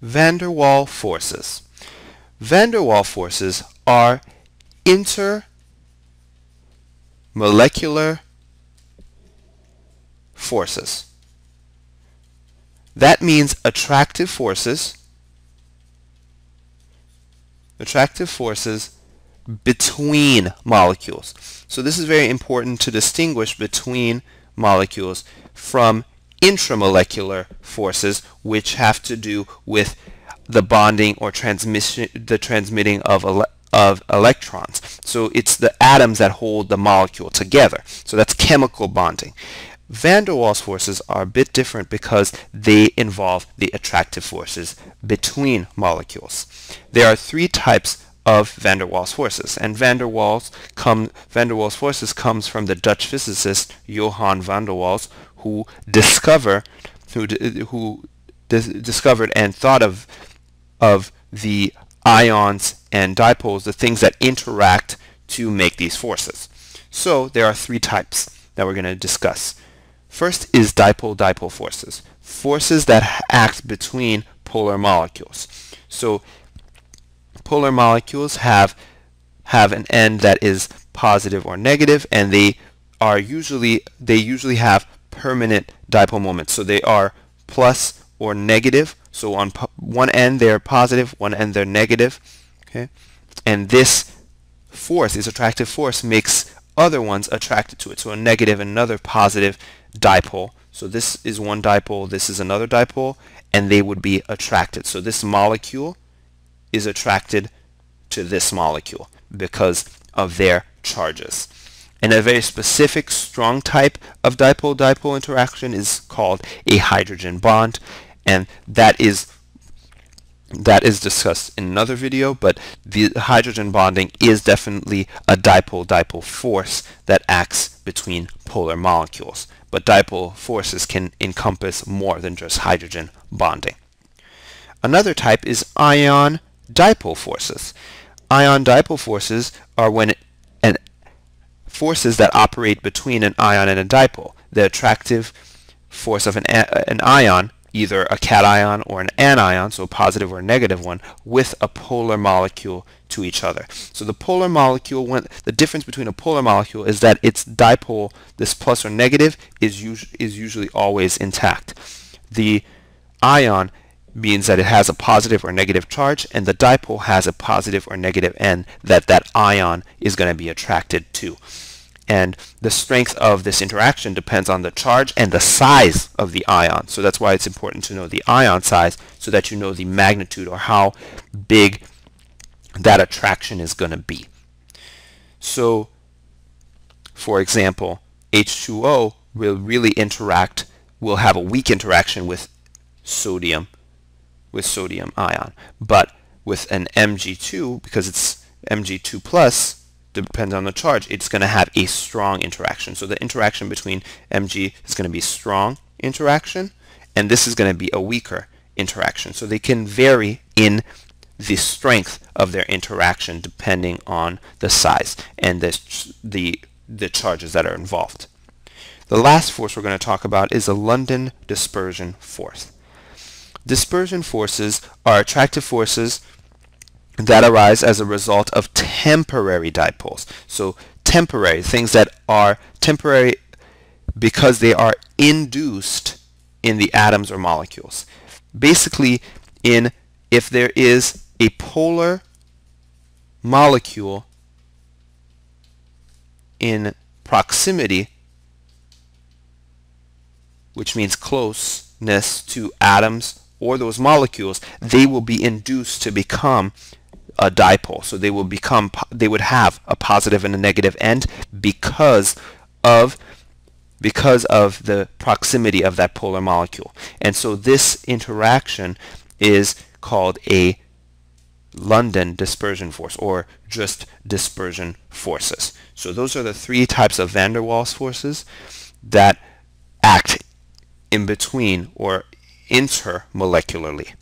Van der Waal forces. Van der Waal forces are intermolecular forces. That means attractive forces attractive forces between molecules. So this is very important to distinguish between molecules from intramolecular forces which have to do with the bonding or transmission the transmitting of ele of electrons. So it's the atoms that hold the molecule together. So that's chemical bonding. Van der Waals forces are a bit different because they involve the attractive forces between molecules. There are three types of van der Waals forces, and van der Waals come van der Waals forces comes from the Dutch physicist Johan van der Waals, who discover who who dis discovered and thought of of the ions and dipoles, the things that interact to make these forces. So there are three types that we're going to discuss. First is dipole-dipole forces, forces that act between polar molecules. So polar molecules have have an end that is positive or negative and they are usually they usually have permanent dipole moments. So they are plus or negative. So on one end they're positive, one end they're negative. Okay, and this force, this attractive force, makes other ones attracted to it. So a negative, another positive, dipole. So this is one dipole, this is another dipole, and they would be attracted. So this molecule is attracted to this molecule because of their charges. And a very specific strong type of dipole-dipole interaction is called a hydrogen bond, and that is that is discussed in another video, but the hydrogen bonding is definitely a dipole-dipole force that acts between polar molecules but dipole forces can encompass more than just hydrogen bonding. Another type is ion dipole forces. Ion dipole forces are when forces that operate between an ion and a dipole. The attractive force of an, an ion, either a cation or an anion, so a positive or a negative one, with a polar molecule to each other. So the polar molecule, when, the difference between a polar molecule is that its dipole, this plus or negative, is, us is usually always intact. The ion means that it has a positive or negative charge and the dipole has a positive or negative end that that ion is going to be attracted to. And the strength of this interaction depends on the charge and the size of the ion. So that's why it's important to know the ion size so that you know the magnitude or how big that attraction is going to be. So, for example, H2O will really interact, will have a weak interaction with sodium, with sodium ion. But with an Mg2, because it's Mg2 plus, depends on the charge, it's going to have a strong interaction. So the interaction between Mg is going to be strong interaction, and this is going to be a weaker interaction. So they can vary in the strength of their interaction depending on the size and the, the, the charges that are involved. The last force we're going to talk about is the London dispersion force. Dispersion forces are attractive forces that arise as a result of temporary dipoles. So temporary, things that are temporary because they are induced in the atoms or molecules. Basically, in if there is a polar molecule in proximity, which means closeness to atoms or those molecules, they will be induced to become a dipole. So they will become, they would have a positive and a negative end because of because of the proximity of that polar molecule. And so this interaction is called a London dispersion force or just dispersion forces. So those are the three types of van der Waals forces that act in between or intermolecularly.